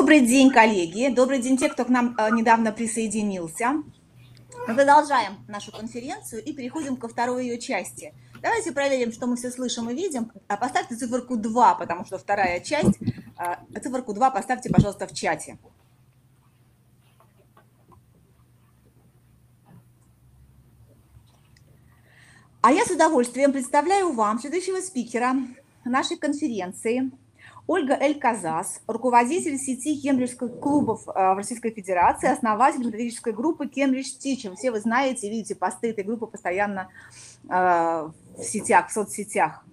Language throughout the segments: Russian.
Добрый день, коллеги. Добрый день те, кто к нам э, недавно присоединился. Мы продолжаем нашу конференцию и переходим ко второй ее части. Давайте проверим, что мы все слышим и видим. А поставьте циферку 2, потому что вторая часть. А, циферку 2 поставьте, пожалуйста, в чате. А я с удовольствием представляю вам следующего спикера нашей конференции. Ольга Эль Казас, руководитель сети кембриджских клубов э, в Российской Федерации, основатель методической группы Cambridge Teacher. Все вы знаете, видите посты этой группы постоянно э, в сетях, в соцсетях.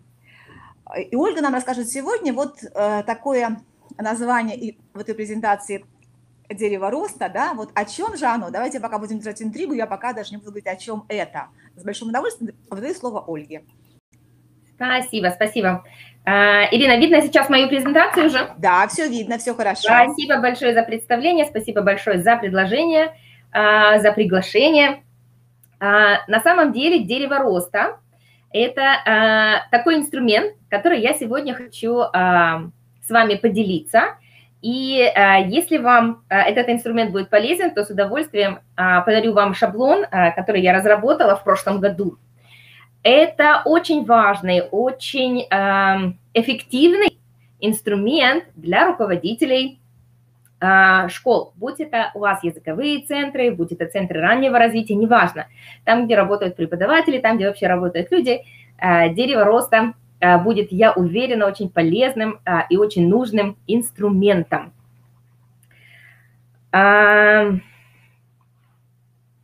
И Ольга нам расскажет сегодня вот э, такое название в этой презентации дерево роста, да, вот о чем же оно? Давайте пока будем держать интригу, я пока даже не буду говорить, о чем это. С большим удовольствием выдаю слово Ольге. Спасибо, спасибо. А, Ирина, видно сейчас мою презентацию уже? Да, все видно, все хорошо. Спасибо большое за представление, спасибо большое за предложение, а, за приглашение. А, на самом деле дерево роста – это такой инструмент, который я сегодня хочу с вами поделиться. И если вам этот инструмент будет полезен, то с удовольствием подарю вам шаблон, который я разработала в прошлом году. Это очень важный, очень э, эффективный инструмент для руководителей э, школ. Будь это у вас языковые центры, будь это центры раннего развития, неважно. Там, где работают преподаватели, там, где вообще работают люди, э, дерево роста э, будет, я уверена, очень полезным и очень нужным инструментом. Э,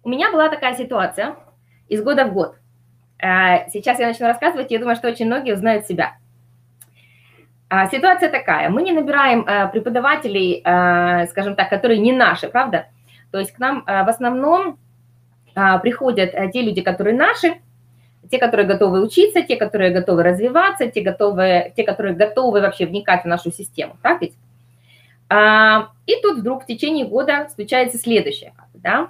у меня была такая ситуация из года в год. А, сейчас я начну рассказывать, я думаю, что очень многие узнают себя. А, ситуация такая, мы не набираем а, преподавателей, скажем так, которые не наши, правда? То есть к нам в основном приходят те люди, которые наши, те, которые готовы учиться, те, которые готовы развиваться, те, готовы, те которые готовы вообще вникать в нашу систему, так ведь? И тут вдруг в течение года случается следующее. Да?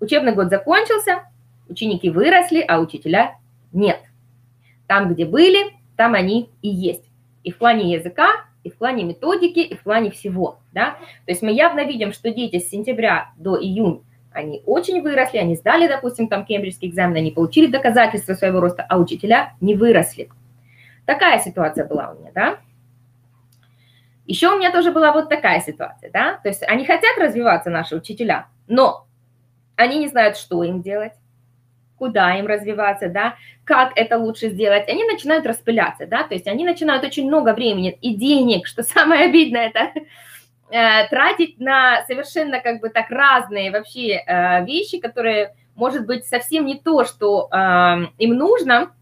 Учебный год закончился, ученики выросли, а учителя нет. Там, где были, там они и есть. И в плане языка, и в плане методики, и в плане всего. Да? То есть мы явно видим, что дети с сентября до июня, они очень выросли, они сдали, допустим, там кембриджский экзамен, они получили доказательства своего роста, а учителя не выросли. Такая ситуация была у меня, да. Еще у меня тоже была вот такая ситуация, да. То есть они хотят развиваться, наши учителя, но они не знают, что им делать, куда им развиваться, да, как это лучше сделать, они начинают распыляться, да, то есть они начинают очень много времени и денег, что самое обидное, это э, тратить на совершенно как бы так разные вообще э, вещи, которые, может быть, совсем не то, что э, им нужно,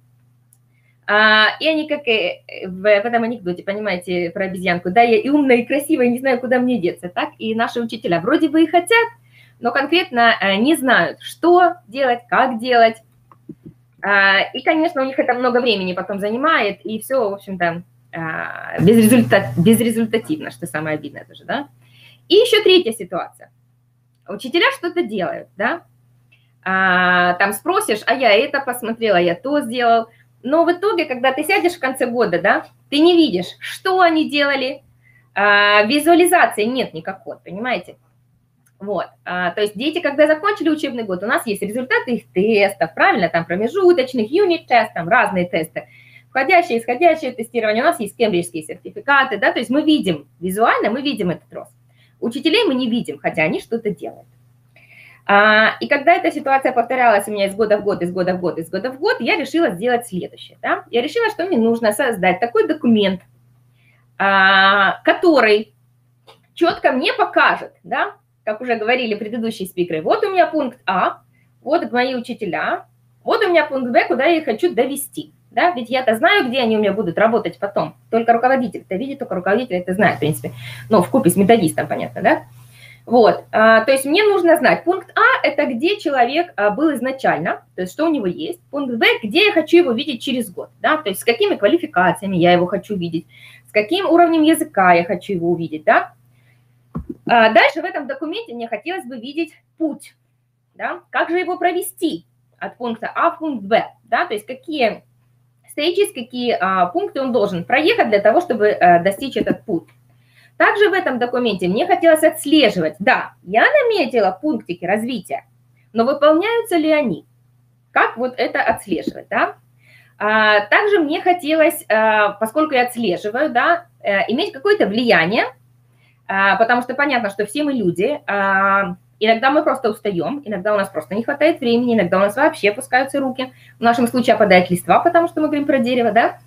и они как и в этом анекдоте, понимаете, про обезьянку, да, я и умная, и красивая, не знаю, куда мне деться, так, и наши учителя. Вроде бы и хотят, но конкретно э, не знают, что делать, как делать. А, и, конечно, у них это много времени потом занимает, и все, в общем-то, а, безрезультат, безрезультативно, что самое обидное тоже, да. И еще третья ситуация. Учителя что-то делают, да, а, там спросишь, а я это посмотрела, я то сделал, но в итоге, когда ты сядешь в конце года, да, ты не видишь, что они делали, визуализации нет никакой, понимаете? Вот, а, то есть дети, когда закончили учебный год, у нас есть результаты их тестов, правильно, там промежуточных, юнит-тест, там разные тесты, входящее, исходящее тестирование, у нас есть кембриджские сертификаты, да, то есть мы видим визуально, мы видим этот рост. Учителей мы не видим, хотя они что-то делают. А, и когда эта ситуация повторялась у меня из года в год, из года в год, из года в год, я решила сделать следующее. Да? Я решила, что мне нужно создать такой документ, а, который четко мне покажет, да, как уже говорили предыдущие спикеры, вот у меня пункт А, вот мои учителя, вот у меня пункт Б, куда я их хочу довести. Да? Ведь я-то знаю, где они у меня будут работать потом. Только руководитель это видит, только руководитель это знает, в принципе. Ну, в купе с методистом, понятно, да? Вот, а, то есть мне нужно знать, пункт А – это где человек а, был изначально, то есть что у него есть. Пункт Б – где я хочу его видеть через год, да, то есть с какими квалификациями я его хочу видеть, с каким уровнем языка я хочу его увидеть, да. А дальше в этом документе мне хотелось бы видеть путь, да, как же его провести от пункта А в пункт Б, да, то есть какие stages, какие а, пункты он должен проехать для того, чтобы а, достичь этот путь. Также в этом документе мне хотелось отслеживать, да, я наметила пунктики развития, но выполняются ли они? Как вот это отслеживать, да? А, также мне хотелось, а, поскольку я отслеживаю, да, э, иметь какое-то влияние, а, потому что понятно, что все мы люди, иногда мы просто устаем, иногда у нас просто не хватает времени, иногда у нас вообще опускаются руки. В нашем случае опадает листва, потому что мы говорим про дерево, да?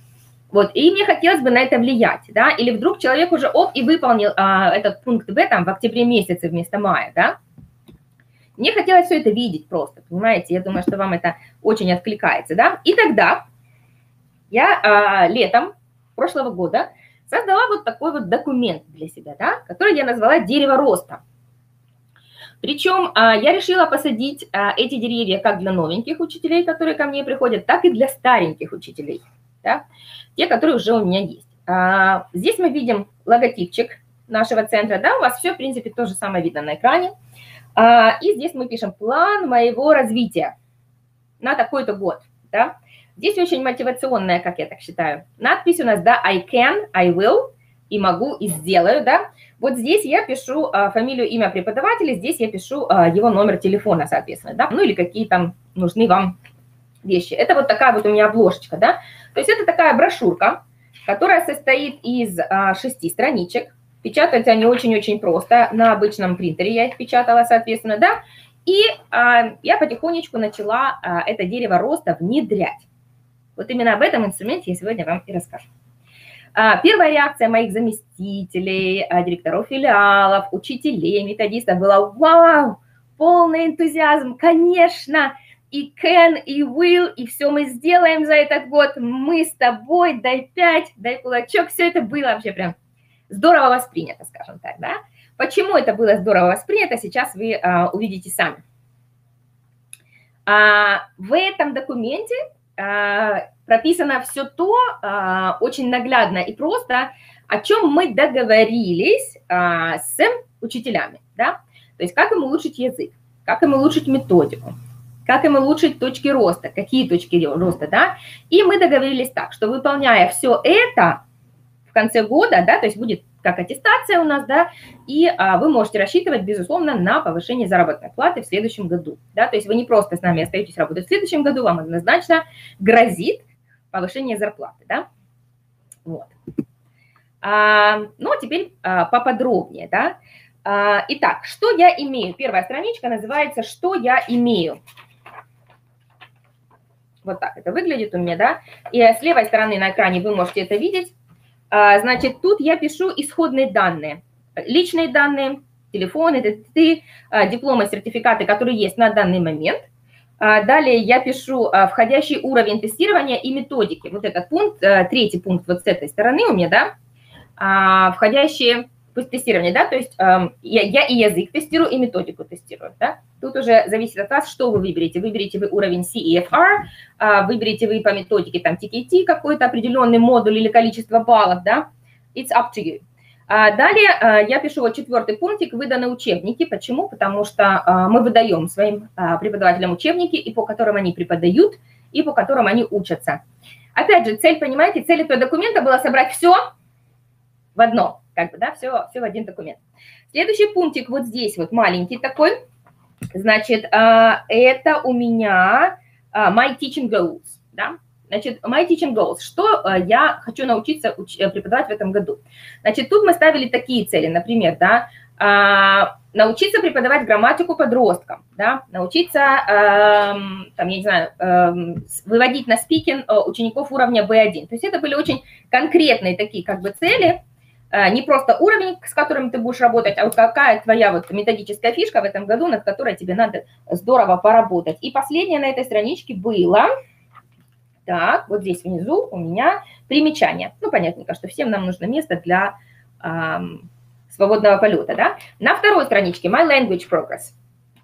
Вот, и мне хотелось бы на это влиять, да, или вдруг человек уже оп и выполнил а, этот пункт Б там в октябре месяце вместо мая, да. Мне хотелось все это видеть просто, понимаете, я думаю, что вам это очень откликается, да. И тогда я а, летом прошлого года создала вот такой вот документ для себя, да, который я назвала «Дерево роста». Причем а, я решила посадить а, эти деревья как для новеньких учителей, которые ко мне приходят, так и для стареньких учителей, да, те, которые уже у меня есть. А, здесь мы видим логотипчик нашего центра, да, у вас все, в принципе, то же самое видно на экране. И здесь мы пишем план моего развития на такой-то год, да. Здесь очень мотивационная, как я так считаю. Надпись у нас, да, I can, I will, и могу, и сделаю, да. Вот здесь я пишу а, фамилию, имя преподавателя, здесь я пишу а, его номер телефона, соответственно, да, ну или какие там нужны вам вещи. Это вот такая вот у меня обложечка, да. То есть это такая брошюрка, которая состоит из а, шести страничек. Печатать они очень-очень просто. На обычном принтере я их печатала, соответственно, да. И а, я потихонечку начала а, это дерево роста внедрять. Вот именно об этом инструменте я сегодня вам и расскажу. А, первая реакция моих заместителей, а, директоров филиалов, учителей, методистов была «Вау! Полный энтузиазм! Конечно! И can, и will, и все мы сделаем за этот год. Мы с тобой, дай пять, дай кулачок». Все это было вообще прям здорово воспринято, скажем так, да? Почему это было здорово воспринято, сейчас вы а, увидите сами. А, в этом документе прописано все то а, очень наглядно и просто, о чем мы договорились а, с учителями, да, то есть как им улучшить язык, как им улучшить методику, как им улучшить точки роста, какие точки роста, да, и мы договорились так, что выполняя все это в конце года, да, то есть будет как аттестация у нас, да, и а, вы можете рассчитывать, безусловно, на повышение заработной платы в следующем году, да, то есть вы не просто с нами остаетесь работать в следующем году, вам однозначно грозит повышение зарплаты, да, вот. А, ну, теперь а, поподробнее, да. А, итак, что я имею? Первая страничка называется «Что я имею?». Вот так это выглядит у меня, да. И с левой стороны на экране вы можете это видеть. А, значит, тут я пишу исходные данные, личные данные, телефоны, ты, а, дипломы, сертификаты, которые есть на данный момент. А, далее я пишу входящий уровень тестирования и методики. Вот этот пункт, третий пункт вот с этой стороны у меня, да, входящие пусть тестирование, да, то есть я, я и язык тестирую, и методику тестирую, да. Тут уже зависит от вас, что вы выберете. Выберете вы уровень CEFR, а, выберете вы по методике там TKT какой-то определенный модуль или количество баллов, да. It's up to you. А, далее а, я пишу вот четвертый пунктик, выданы учебники. Почему? Потому что мы выдаем своим преподавателям учебники, и по которым они преподают, и по которым они учатся. Опять же, цель, понимаете, цель этого документа была собрать все в одно как бы, да, все, все в один документ. Следующий пунктик вот здесь вот маленький такой, значит, а, это у меня а, my teaching goals, да, Значит, my teaching goals. Что а, я хочу научиться э, преподавать в этом году? Значит, тут мы ставили такие цели, например, да, научиться преподавать грамматику подросткам, да, научиться, там, я не знаю, выводить на спикинг э, учеников уровня B1. То есть это были очень конкретные такие как бы цели, не просто уровень, с которым ты будешь работать, а вот какая твоя вот методическая фишка в этом году, над которой тебе надо здорово поработать. И последнее на этой страничке было, так, вот здесь внизу у меня примечание. Ну, понятненько, что всем нам нужно место для эм, свободного полета, да. На второй страничке My Language Progress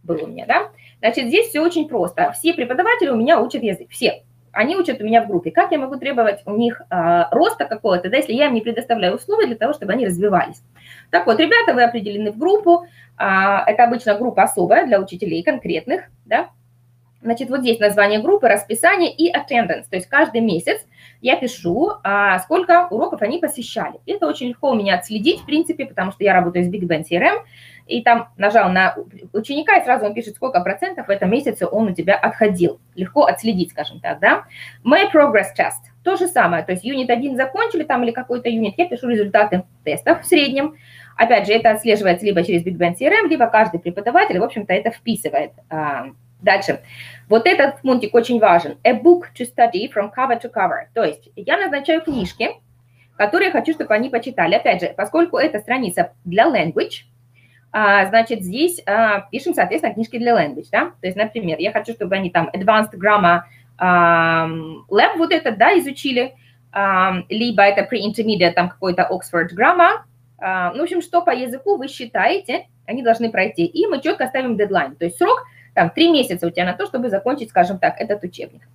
был у меня, да. Значит, здесь все очень просто. Все преподаватели у меня учат язык, все они учат у меня в группе. Как я могу требовать у них а, роста какого-то, да, если я им не предоставляю условия для того, чтобы они развивались? Так вот, ребята, вы определены в группу. А, это обычно группа особая для учителей конкретных, да. Значит, вот здесь название группы, расписание и attendance. То есть каждый месяц я пишу, а, сколько уроков они посещали. Это очень легко у меня отследить, в принципе, потому что я работаю с Big Bang CRM, и там нажал на ученика, и сразу он пишет, сколько процентов в этом месяце он у тебя отходил. Легко отследить, скажем так, да. My progress test. То же самое, то есть юнит 1 закончили там или какой-то юнит, я пишу результаты тестов в среднем. Опять же, это отслеживается либо через Big Bang CRM, либо каждый преподаватель, в общем-то, это вписывает а, Дальше. Вот этот пунктик очень важен. A book to study from cover to cover. То есть я назначаю книжки, которые хочу, чтобы они почитали. Опять же, поскольку это страница для language, значит, здесь а, пишем, соответственно, книжки для language, да? То есть, например, я хочу, чтобы они там advanced grammar а, lab вот это, да, изучили, а, либо это pre-intermediate, там какой-то Oxford grammar. А, ну, в общем, что по языку вы считаете, они должны пройти. И мы четко ставим дедлайн, то есть срок – там, три месяца у тебя на то, чтобы закончить, скажем так, этот учебник.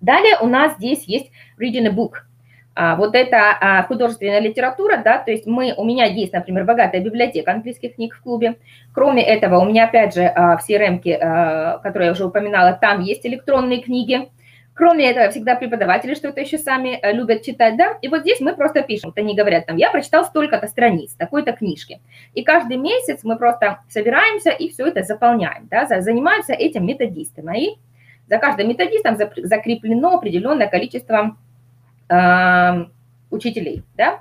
Далее у нас здесь есть reading a book. А, вот это а, художественная литература, да, то есть мы, у меня есть, например, богатая библиотека английских книг в клубе. Кроме этого, у меня, опять же, а, в CRM, а, которую я уже упоминала, там есть электронные книги, Кроме этого, всегда преподаватели что-то еще сами э, любят читать, да, и вот здесь мы просто пишем, вот они говорят там, я прочитал столько-то страниц, такой-то книжки, и каждый месяц мы просто собираемся и все это заполняем, да, занимаются этим методисты мои, за каждым методистом закреплено определенное количество учителей, да,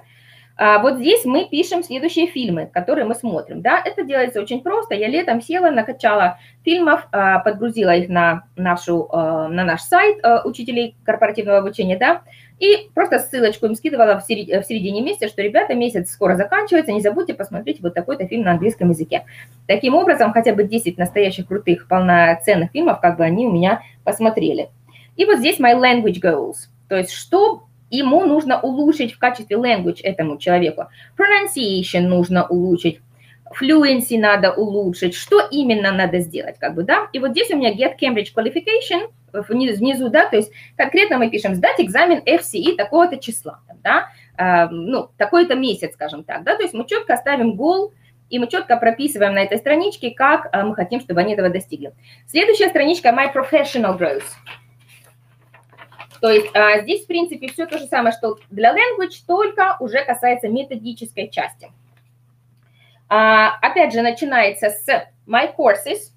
а вот здесь мы пишем следующие фильмы, которые мы смотрим. Да? Это делается очень просто. Я летом села, накачала фильмов, а, подгрузила их на, нашу, а, на наш сайт учителей корпоративного обучения, да, и просто ссылочку им скидывала в середине месяца, что, ребята, месяц скоро заканчивается, не забудьте посмотреть вот такой-то фильм на английском языке. Таким образом, хотя бы 10 настоящих крутых, полноценных фильмов, как бы они у меня посмотрели. И вот здесь my language goals. То есть, что ему нужно улучшить в качестве language этому человеку. Pronunciation нужно улучшить, fluency надо улучшить, что именно надо сделать, как бы, да. И вот здесь у меня get Cambridge qualification внизу, внизу да, то есть конкретно мы пишем сдать экзамен FCE такого-то числа, да, э, ну, такой-то месяц, скажем так, да, то есть мы четко ставим goal, и мы четко прописываем на этой страничке, как э, мы хотим, чтобы они этого достигли. Следующая страничка My Professional Growth. То есть а, здесь, в принципе, все то же самое, что для language, только уже касается методической части. А, опять же, начинается с my courses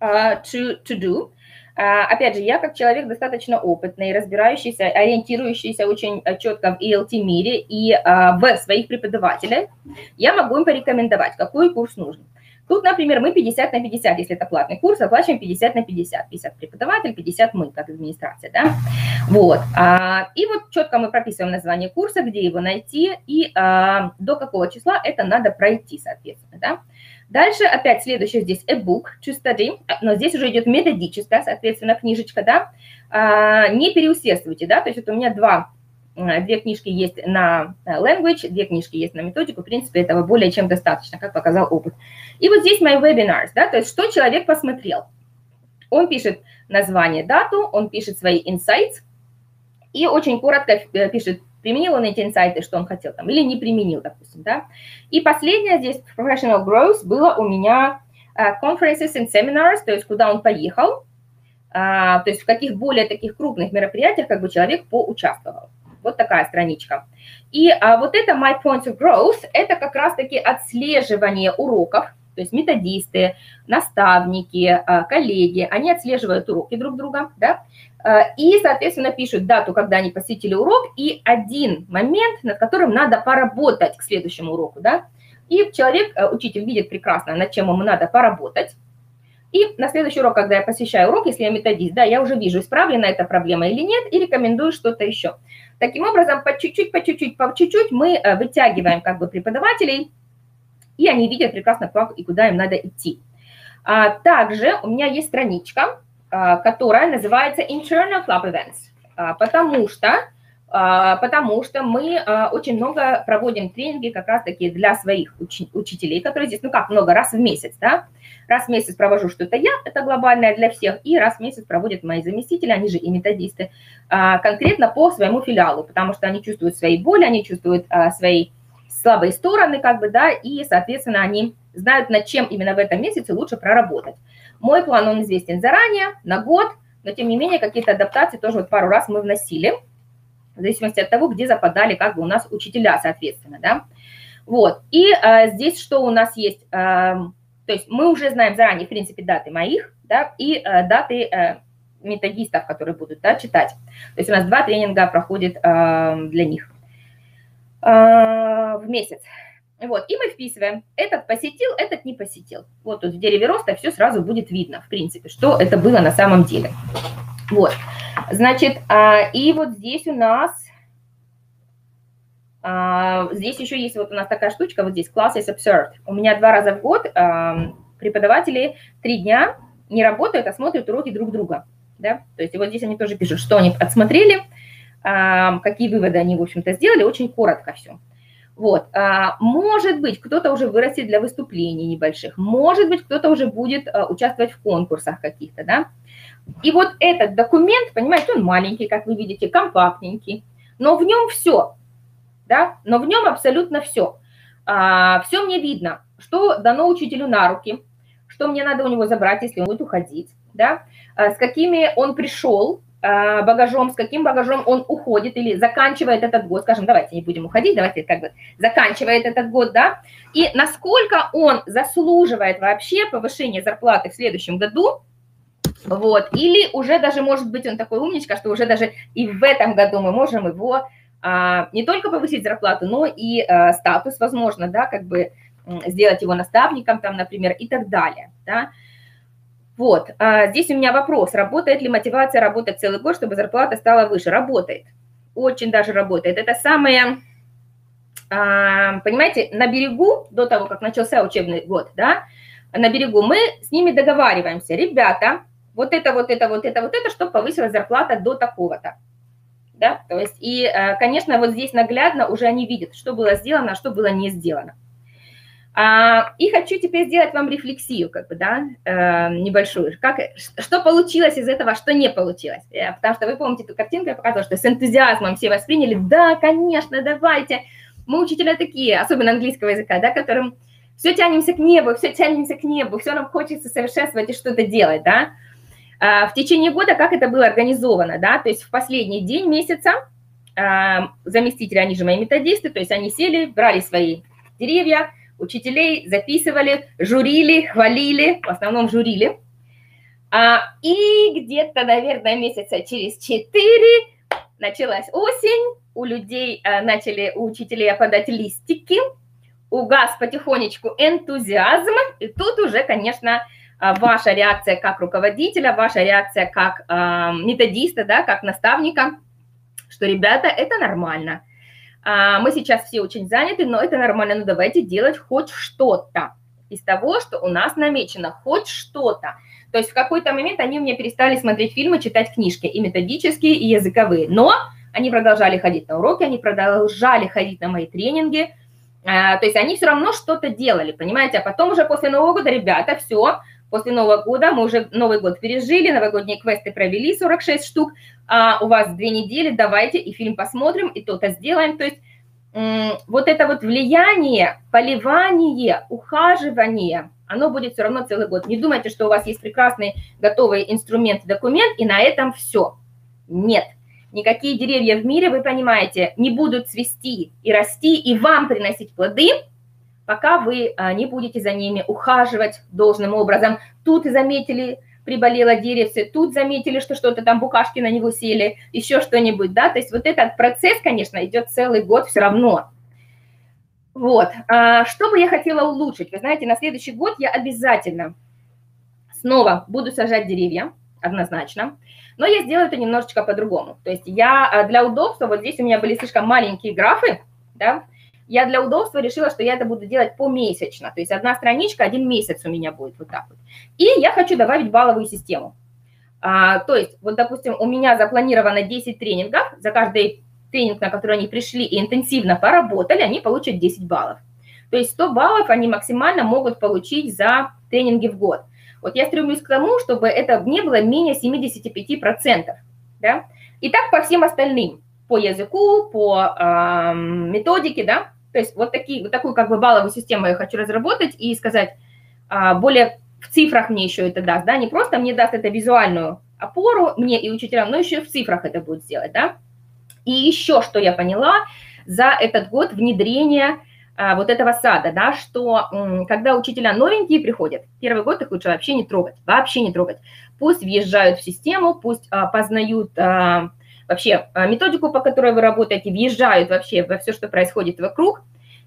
uh, to, to do. Uh, опять же, я как человек достаточно опытный, разбирающийся, ориентирующийся очень четко в ELT мире и uh, в своих преподавателях, я могу им порекомендовать, какой курс нужен. Тут, например, мы 50 на 50, если это платный курс, оплачиваем 50 на 50. 50 преподаватель, 50 мы, как администрация, да. Вот. А, и вот четко мы прописываем название курса, где его найти и а, до какого числа это надо пройти, соответственно, да. Дальше опять следующее здесь a book to study, но здесь уже идет методическая, соответственно, книжечка, да. А, не переусердствуйте, да, то есть вот у меня два Две книжки есть на э, language, две книжки есть на методику. В принципе, этого более чем достаточно, как показал опыт. И вот здесь my webinars, да, то есть что человек посмотрел. Он пишет название, дату, он пишет свои insights и очень коротко э, пишет, применил он эти инсайты, что он хотел там, или не применил, допустим, да. И последнее здесь professional growth было у меня uh, conferences and seminars, то есть куда он поехал, uh, то есть в каких более таких крупных мероприятиях как бы человек поучаствовал. Вот такая страничка. И а, вот это My Point of Growth, это как раз-таки отслеживание уроков, то есть методисты, наставники, а, коллеги, они отслеживают уроки друг друга, да, а, и, соответственно, пишут дату, когда они посетили урок, и один момент, над которым надо поработать к следующему уроку, да, и человек, а, учитель видит прекрасно, над чем ему надо поработать, и на следующий урок, когда я посещаю урок, если я методист, да, я уже вижу, исправлена эта проблема или нет, и рекомендую что-то еще. Таким образом, по чуть-чуть, по чуть-чуть, по чуть-чуть мы э, вытягиваем как бы преподавателей, и они видят прекрасно, как и куда им надо идти. А, также у меня есть страничка, а, которая называется Internal Club Events, а, потому что а, потому что мы очень много проводим тренинги как раз-таки для своих уч- учителей, которые здесь, ну как много, раз в месяц, да, раз в месяц провожу что-то я, это глобальное для всех, и раз в месяц проводят мои заместители, они же и методисты, а, конкретно по своему филиалу, потому что они чувствуют свои боли, они чувствуют свои слабые стороны, как бы, да, и, соответственно, они знают, над чем именно в этом месяце лучше проработать. Мой план, он известен заранее, на год, но тем не менее какие-то адаптации тоже вот пару раз мы вносили, в зависимости от того, где западали как бы у нас учителя, соответственно, да. Вот, и э, здесь что у нас есть, то есть мы уже знаем заранее, в принципе, даты моих, да, и э, даты э, методистов, которые будут, да, читать. То есть у нас два тренинга проходит э, для них э, в месяц. Вот, и мы вписываем, этот посетил, этот не посетил. Вот тут в дереве роста все сразу будет видно, в принципе, что это было на самом деле. Вот, значит, а, и вот здесь у нас, здесь еще есть вот у нас такая штучка, вот здесь, class is observed. У меня два раза в год а, преподаватели три дня не работают, а смотрят уроки друг друга. Да? То есть вот здесь они тоже пишут, что они отсмотрели, какие выводы они, в общем-то, сделали, очень коротко все. Вот, а, может быть, кто-то уже вырастет для выступлений небольших, может быть, кто-то уже будет а, участвовать в конкурсах каких-то, да. И вот этот документ, понимаете, он маленький, как вы видите, компактненький, но в нем все, да, но в нем абсолютно все. А, все мне видно, что дано учителю на руки, что мне надо у него забрать, если он будет уходить, да, с какими он пришел, Э, багажом, с каким багажом он уходит или заканчивает этот год, скажем, давайте не будем уходить, давайте как бы заканчивает этот год, да, и насколько он заслуживает вообще повышения зарплаты в следующем году, вот, или уже даже, может быть, он такой умничка, что уже даже и в этом году мы можем его а, не только повысить зарплату, но и а, статус, возможно, да, как бы сделать его наставником, там, например, и так далее, да, вот, а здесь у меня вопрос, работает ли мотивация работать целый год, чтобы зарплата стала выше? Работает, очень даже работает. Это самое, а, понимаете, на берегу, до того, как начался учебный год, да, на берегу мы с ними договариваемся, ребята, вот это, вот это, вот это, вот это, чтобы повысилась зарплата до такого-то. Да, то есть, и, а, конечно, вот здесь наглядно уже они видят, что было сделано, а что было не сделано. А, и хочу теперь сделать вам рефлексию, как бы, да, э, небольшую. Как, что получилось из этого, что не получилось. Э, потому что вы помните эту картинку, я показывала, что с энтузиазмом все восприняли, да, конечно, давайте. Мы учителя такие, особенно английского языка, да, которым все тянемся к небу, все тянемся к небу, все нам хочется совершенствовать и что-то делать, да. А, в течение года как это было организовано, да, то есть в последний день месяца а, заместители, они же мои методисты, то есть они сели, брали свои деревья, учителей записывали, журили, хвалили, в основном журили. А, и где-то, наверное, месяца через четыре началась осень, у людей начали, у учителей опадать листики, угас потихонечку энтузиазм, и тут уже, конечно, ваша реакция как руководителя, ваша реакция как а, методиста, да, как наставника, что, ребята, это нормально – а, мы сейчас все очень заняты, но это нормально, но ну, давайте делать хоть что-то из того, что у нас намечено, хоть что-то. То есть в какой-то момент они меня перестали смотреть фильмы, читать книжки, и методические, и языковые. Но они продолжали ходить на уроки, они продолжали ходить на мои тренинги. А, то есть они все равно что-то делали, понимаете? А потом уже после Нового года, ребята, все, После Нового года мы уже Новый год пережили, новогодние квесты провели 46 штук, а у вас две недели, давайте и фильм посмотрим, и то-то сделаем. То есть вот это вот влияние, поливание, ухаживание, оно будет все равно целый год. Не думайте, что у вас есть прекрасный готовый инструмент, документ, и на этом все. Нет. Никакие деревья в мире, вы понимаете, не будут цвести и расти, и вам приносить плоды – пока вы а, не будете за ними ухаживать должным образом. Тут заметили, приболело деревце, тут заметили, что что-то там букашки на него сели, еще что-нибудь, да, то есть вот этот процесс, конечно, идет целый год все равно. Вот, а, что бы я хотела улучшить? Вы знаете, на следующий год я обязательно снова буду сажать деревья, однозначно, но я сделаю это немножечко по-другому. То есть я а, для удобства, вот здесь у меня были слишком маленькие графы, да, я для удобства решила, что я это буду делать помесячно. То есть одна страничка, один месяц у меня будет вот так вот. И я хочу добавить балловую систему. А, то есть, вот, допустим, у меня запланировано 10 тренингов. За каждый тренинг, на который они пришли и интенсивно поработали, они получат 10 баллов. То есть 100 баллов они максимально могут получить за тренинги в год. Вот я стремлюсь к тому, чтобы это не было менее 75%. Да? И так по всем остальным. По языку, по э, методике, да, то есть вот, такие, вот такую как бы балловую систему я хочу разработать и сказать, а, более в цифрах мне еще это даст, да, не просто мне даст это визуальную опору мне и учителям, но еще в цифрах это будет сделать, да. И еще что я поняла за этот год внедрения а, вот этого сада, да, что м, когда учителя новенькие приходят, первый год их лучше вообще не трогать, вообще не трогать. Пусть въезжают в систему, пусть а, познают а, вообще а, методику, по которой вы работаете, въезжают вообще во все, что происходит вокруг,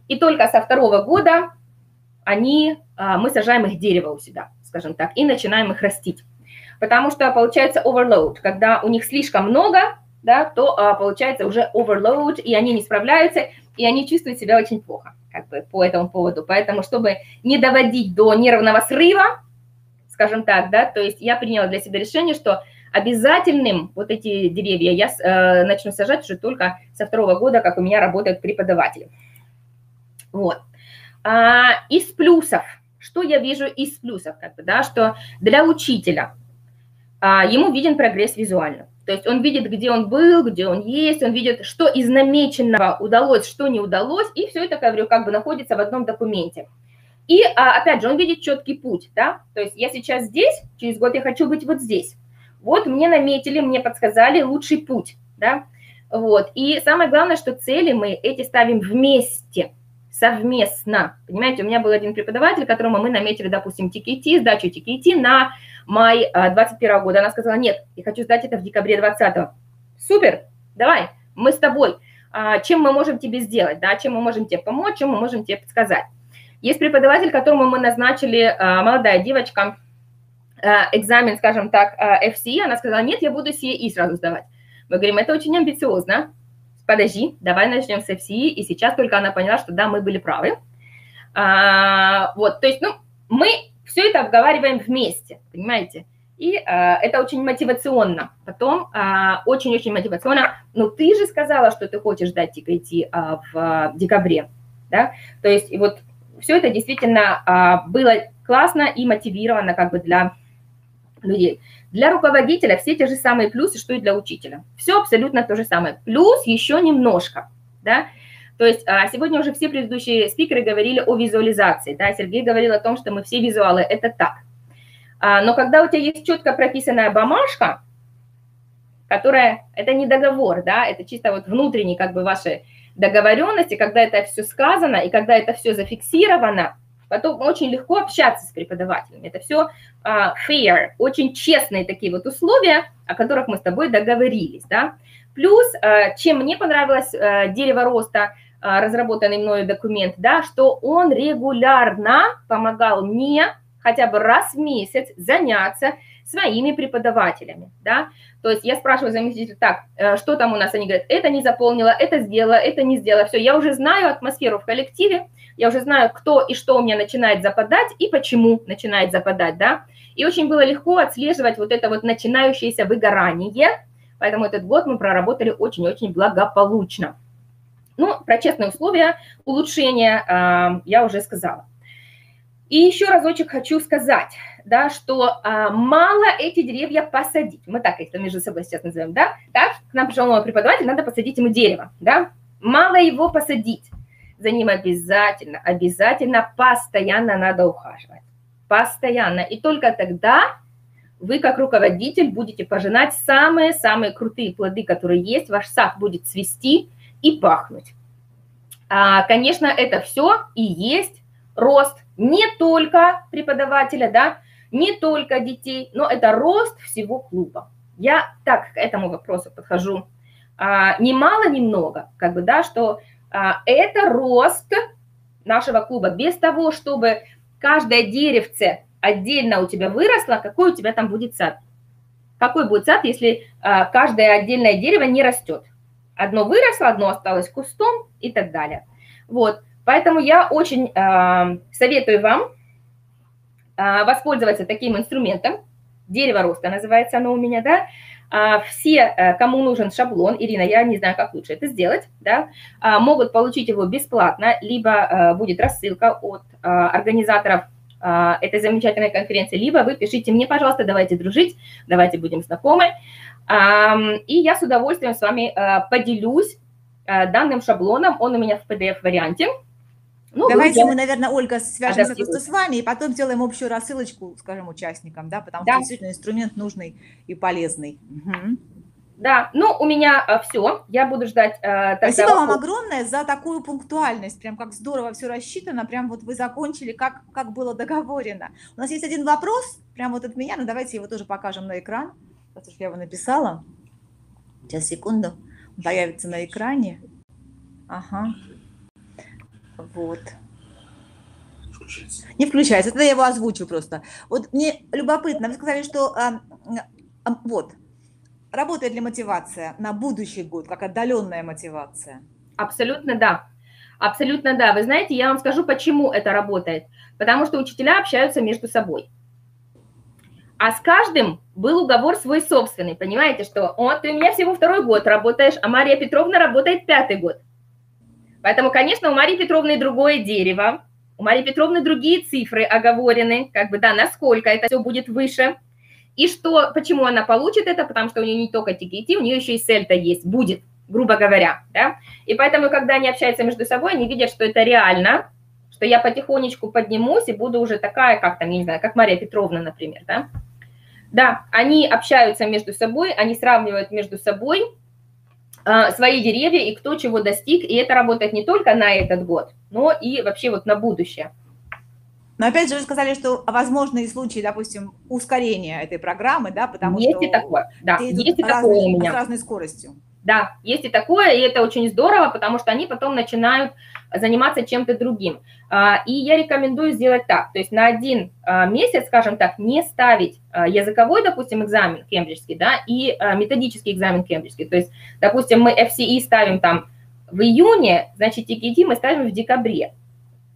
и только со второго года они, а, мы сажаем их дерево у себя, скажем так, и начинаем их растить. Потому что получается overload, когда у них слишком много, да, то а, получается уже overload, и они не справляются, и они чувствуют себя очень плохо как бы, по этому поводу. Поэтому, чтобы не доводить до нервного срыва, скажем так, да, то есть я приняла для себя решение, что обязательным вот эти деревья я э, начну сажать уже только со второго года, как у меня работают преподаватели. Вот. А, из плюсов, что я вижу из плюсов, как бы, да, что для учителя а, ему виден прогресс визуально. То есть он видит, где он был, где он есть, он видит, что из намеченного удалось, что не удалось, и все это, говорю, как бы находится в одном документе. И, а, опять же, он видит четкий путь, да, то есть я сейчас здесь, через год я хочу быть вот здесь. Вот мне наметили, мне подсказали лучший путь, да, вот. И самое главное, что цели мы эти ставим вместе, совместно. Понимаете, у меня был один преподаватель, которому мы наметили, допустим, TKT, сдачу TKT на май 21 а, года. Она сказала, нет, я хочу сдать это в декабре 20 Супер, давай, мы с тобой. А, чем мы можем тебе сделать, да, чем мы можем тебе помочь, чем мы можем тебе подсказать. Есть преподаватель, которому мы назначили, а, молодая девочка, экзамен, скажем так, FCE, она сказала, нет, я буду CEE сразу сдавать. Мы говорим, это очень амбициозно, подожди, давай начнем с FCE, и сейчас только она поняла, что да, мы были правы. А, вот, то есть, ну, мы все это обговариваем вместе, понимаете? И а, это очень мотивационно. Потом а, очень-очень мотивационно. Ну, ты же сказала, что ты хочешь дать TKT а, в декабре, да? То есть, и вот все это действительно а, было классно и мотивировано как бы для людей. Для руководителя все те же самые плюсы, что и для учителя. Все абсолютно то же самое. Плюс еще немножко, да. То есть а, сегодня уже все предыдущие спикеры говорили о визуализации, да, Сергей говорил о том, что мы все визуалы, это так. А, но когда у тебя есть четко прописанная бумажка, которая, это не договор, да, это чисто вот внутренние как бы ваши договоренности, когда это все сказано и когда это все зафиксировано, Потом очень легко общаться с преподавателями. Это все uh, а, fair, очень честные такие вот условия, о которых мы с тобой договорились. Да? Плюс, uh, чем мне понравилось uh, дерево роста, разработанный мною документ, да, что он регулярно помогал мне хотя бы раз в месяц заняться своими преподавателями, да, то есть я спрашиваю заместителя, так, э, что там у нас, они говорят, это не заполнила, это сделала, это не сделала, все, я уже знаю атмосферу в коллективе, я уже знаю, кто и что у меня начинает западать и почему начинает западать, да. И очень было легко отслеживать вот это вот начинающееся выгорание, поэтому этот год мы проработали очень-очень благополучно. Ну, про честные условия улучшения э, я уже сказала. И еще разочек хочу сказать, да, что а, мало эти деревья посадить. Мы так их между собой сейчас называем, да? Так, к нам пришел новый преподаватель, надо посадить ему дерево, да? Мало его посадить за ним обязательно, обязательно постоянно надо ухаживать. Постоянно. И только тогда вы, как руководитель, будете пожинать самые-самые крутые плоды, которые есть. Ваш сад будет цвести и пахнуть. А, конечно, это все и есть рост не только преподавателя, да, не только детей, но это рост всего клуба. Я так к этому вопросу подхожу а, ни мало, ни много, как бы, да, что это рост нашего клуба. Без того, чтобы каждое деревце отдельно у тебя выросло, какой у тебя там будет сад? Какой будет сад, если а, каждое отдельное дерево не растет? Одно выросло, одно осталось кустом и так далее. Вот, поэтому я очень э, советую вам воспользоваться таким инструментом. Дерево роста называется оно у меня, да, а, все, э, кому нужен шаблон, Ирина, я не знаю, как лучше это сделать, да, а, могут получить его бесплатно, либо э, будет рассылка от э, организаторов этой замечательной конференции, либо вы пишите мне, пожалуйста, давайте дружить, давайте будем знакомы. И я с удовольствием с вами поделюсь данным шаблоном, он у меня в PDF-варианте. Ну, Давайте мы, наверное, Ольга, свяжемся просто с вами и потом сделаем общую рассылочку, скажем, участникам, да, потому да. что действительно инструмент нужный и полезный. Угу. Да, ну, у меня а, все, я буду ждать. А, Спасибо вам огромное за такую пунктуальность, прям как здорово все рассчитано, прям вот вы закончили, как, как было договорено. У нас есть один вопрос, прям вот от меня, но давайте его тоже покажем на экран, потому что я его написала. Сейчас, секунду, появится на экране. Ага. Вот. Включается. Не включается, тогда я его озвучу просто. Вот мне любопытно, вы сказали, что а, а, вот, работает ли мотивация на будущий год, как отдаленная мотивация? Абсолютно да. Абсолютно да. Вы знаете, я вам скажу, почему это работает. Потому что учителя общаются между собой. А с каждым был уговор свой собственный. Понимаете, что вот ты у меня всего второй год работаешь, а Мария Петровна работает пятый год. Поэтому, конечно, у Марии Петровны другое дерево, у Марии Петровны другие цифры оговорены, как бы, да, насколько это все будет выше. И что, почему она получит это? Потому что у нее не только TKT, у нее еще и сельта есть, будет, грубо говоря, да. И поэтому, когда они общаются между собой, они видят, что это реально, что я потихонечку поднимусь и буду уже такая, как там, я не знаю, как Мария Петровна, например, да. Да, они общаются между собой, они сравнивают между собой, свои деревья и кто чего достиг. И это работает не только на этот год, но и вообще вот на будущее. Но опять же, вы сказали, что возможны случаи, допустим, ускорения этой программы, да, потому есть что... И такое, да, есть и такое у меня. С разной скоростью. Да, есть и такое, и это очень здорово, потому что они потом начинают заниматься чем-то другим. А, и я рекомендую сделать так, то есть на один а, месяц, скажем так, не ставить а, языковой, допустим, экзамен кембриджский, да, и методический экзамен кембриджский. То есть, допустим, мы FCE ставим там в июне, значит, TKT мы ставим в декабре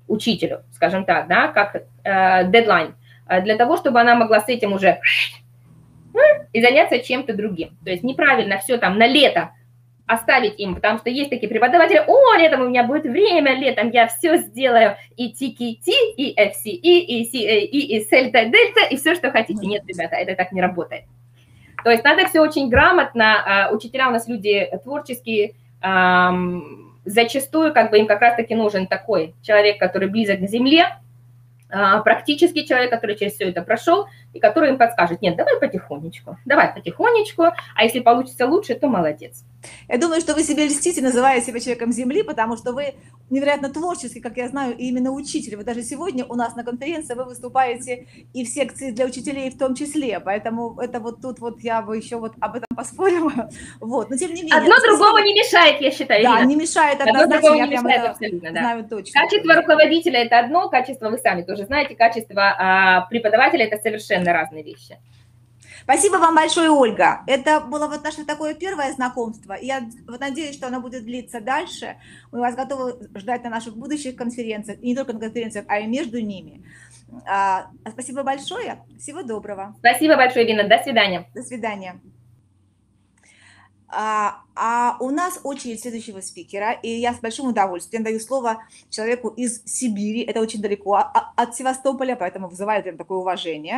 учителю, скажем так, да, как дедлайн, для того, чтобы она могла с этим уже и заняться чем-то другим. То есть неправильно все там на лето оставить им, потому что есть такие преподаватели, о, летом у меня будет время, летом я все сделаю, и TKT, и FCE, и CAE, и Сельта Дельта, и все, что хотите. Нет, ребята, это так не работает. То есть надо все очень грамотно, а, учителя у нас люди творческие, зачастую как бы им как раз-таки нужен такой человек, который близок к земле, а, практический человек, который через все это прошел, и который им подскажет, нет, давай потихонечку, давай потихонечку, а если получится лучше, то молодец. Я думаю, что вы себе льстите, называя себя человеком Земли, потому что вы невероятно творческий, как я знаю, и именно учитель. Вы даже сегодня у нас на конференции вы выступаете и в секции для учителей в том числе, поэтому это вот тут вот я бы еще вот об этом поспорила. Вот, но тем не менее. Одно другого не мешает, я считаю. Да, не мешает однозначно, я прямо мешает, абсолютно, да. знаю точно. Качество руководителя – это одно, качество вы сами тоже знаете, качество а, преподавателя – это совершенно разные вещи. Спасибо вам большое, Ольга. Это было вот наше такое первое знакомство. Я вот надеюсь, что оно будет длиться дальше. Мы вас готовы ждать на наших будущих конференциях, и не только на конференциях, а и между ними. А, спасибо большое. Всего доброго. Спасибо большое, Вина. До свидания. До свидания. А, а у нас очередь следующего спикера, и я с большим удовольствием даю слово человеку из Сибири, это очень далеко от Севастополя, поэтому вызывает прям такое уважение.